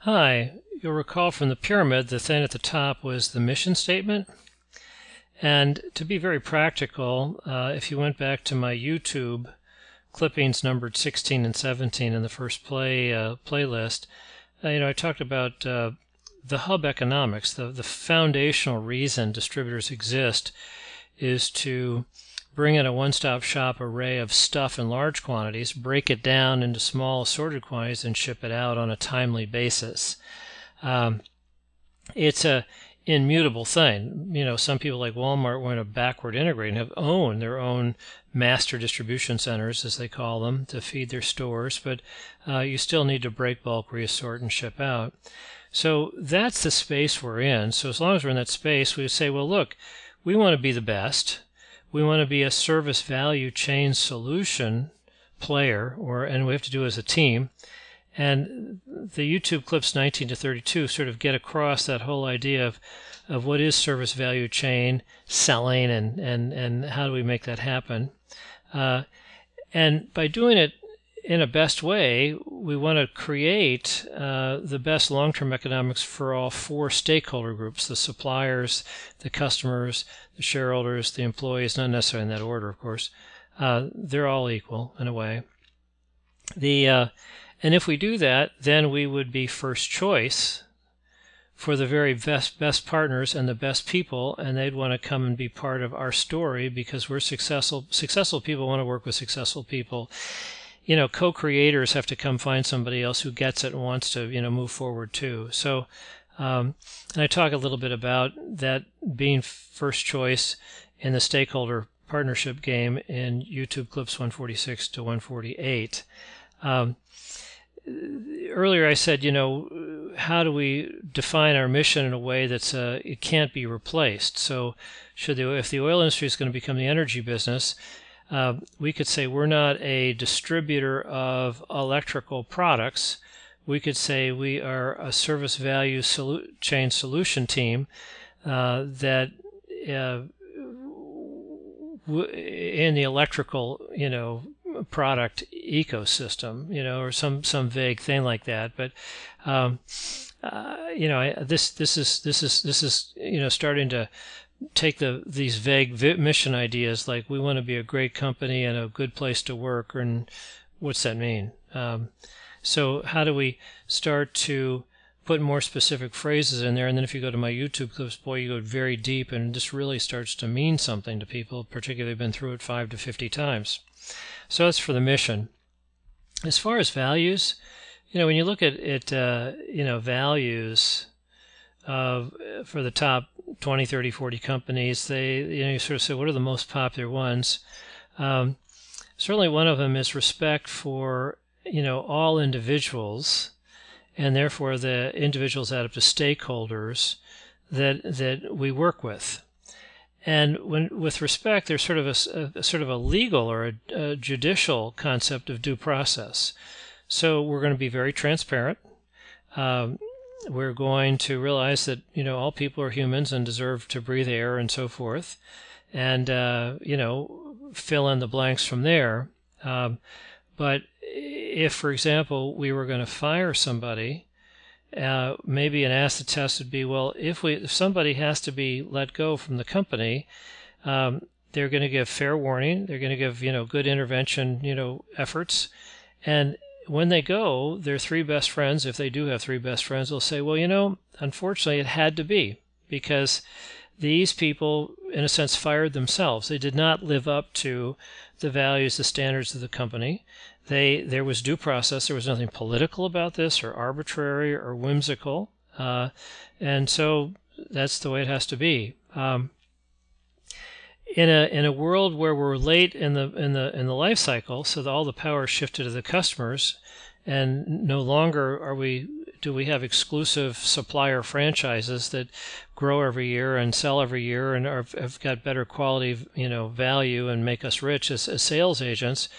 Hi, you'll recall from the pyramid the thing at the top was the mission statement. And to be very practical, uh, if you went back to my YouTube clippings numbered 16 and 17 in the first play uh, playlist, uh, you know I talked about uh, the hub economics. The the foundational reason distributors exist is to bring in a one-stop shop array of stuff in large quantities, break it down into small assorted quantities, and ship it out on a timely basis. Um, it's a immutable thing. You know, some people like Walmart want to backward integrate and have owned their own master distribution centers, as they call them, to feed their stores, but uh, you still need to break bulk, reassort, and ship out. So that's the space we're in. So as long as we're in that space, we say, well, look, we want to be the best we want to be a service value chain solution player, or and we have to do it as a team. And the YouTube clips 19 to 32 sort of get across that whole idea of, of what is service value chain selling and, and, and how do we make that happen. Uh, and by doing it in a best way, we want to create uh, the best long term economics for all four stakeholder groups the suppliers, the customers, the shareholders, the employees, not necessarily in that order, of course. Uh, they're all equal in a way. The uh, and if we do that, then we would be first choice for the very best best partners and the best people, and they'd want to come and be part of our story because we're successful. Successful people want to work with successful people, you know, co-creators have to come find somebody else who gets it and wants to, you know, move forward too. So, um, and I talk a little bit about that being first choice in the stakeholder partnership game in YouTube clips 146 to 148. Um, earlier I said, you know, how do we define our mission in a way that's uh, it can't be replaced? So, should the if the oil industry is going to become the energy business, uh, we could say we're not a distributor of electrical products. We could say we are a service value solu- chain solution team uh, that uh, w- in the electrical, you know, product ecosystem, you know, or some some vague thing like that. But um, uh, you know, this this is this is this is you know starting to take the these vague mission ideas like we want to be a great company and a good place to work and what's that mean? Um, so how do we start to put more specific phrases in there? And then if you go to my youtube clips boy you go very deep and this really starts to mean something to people particularly been through it five to 50 times. So that's for the mission. As far as values you know when you look at it uh, you know values uh, for the top 20, 30, 40 companies, they you know you sort of say what are the most popular ones. Um, certainly, one of them is respect for you know all individuals, and therefore the individuals add up to stakeholders that that we work with. And when with respect, there's sort of a, a sort of a legal or a, a judicial concept of due process. So we're going to be very transparent. Um, we're going to realize that you know all people are humans and deserve to breathe air and so forth, and uh, you know fill in the blanks from there. Um, but if, for example, we were going to fire somebody, uh, maybe an acid test would be well, if we if somebody has to be let go from the company, um, they're going to give fair warning. They're going to give you know good intervention you know efforts, and when they go, their three best friends, if they do have three best friends, will say, well, you know, unfortunately, it had to be because these people, in a sense, fired themselves. They did not live up to the values, the standards of the company. They there was due process. There was nothing political about this, or arbitrary, or whimsical, uh, and so that's the way it has to be. Um, in a in a world where we're late in the in the in the life cycle, so that all the power shifted to the customers, and no longer are we do we have exclusive supplier franchises that grow every year and sell every year and are, have got better quality you know value and make us rich as, as sales agents.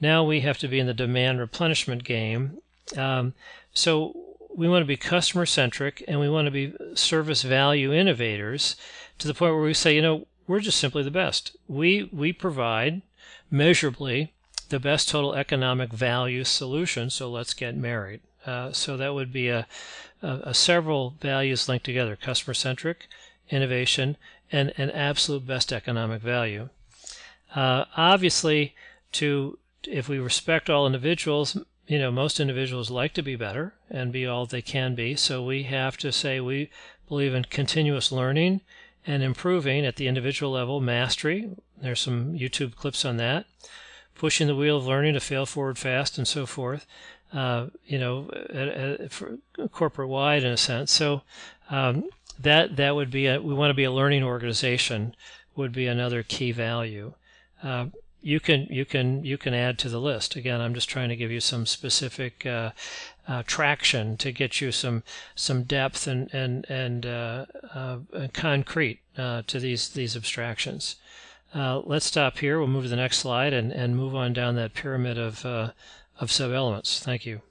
Now we have to be in the demand replenishment game. Um, so we want to be customer centric and we want to be service value innovators to the point where we say, you know, we're just simply the best. We we provide measurably the best total economic value solution. So let's get married. Uh, so that would be a, a, a, several values linked together: customer centric, innovation, and an absolute best economic value. Uh, obviously, to if we respect all individuals, you know, most individuals like to be better and be all they can be. So we have to say we believe in continuous learning and improving at the individual level, mastery. There's some YouTube clips on that. Pushing the wheel of learning to fail forward fast and so forth. Uh, you know, corporate wide in a sense. So um, that that would be a we want to be a learning organization would be another key value. Uh, you can you can you can add to the list. Again, I'm just trying to give you some specific uh, uh, traction to get you some some depth and and and uh, uh concrete uh, to these these abstractions. Uh, let's stop here. We'll move to the next slide and and move on down that pyramid of of sub elements. Thank you.